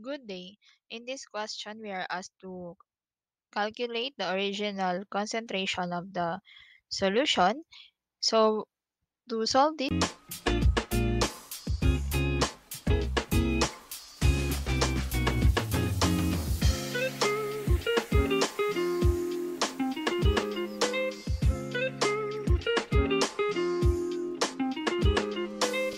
Good day. In this question, we are asked to calculate the original concentration of the solution. So, to solve this,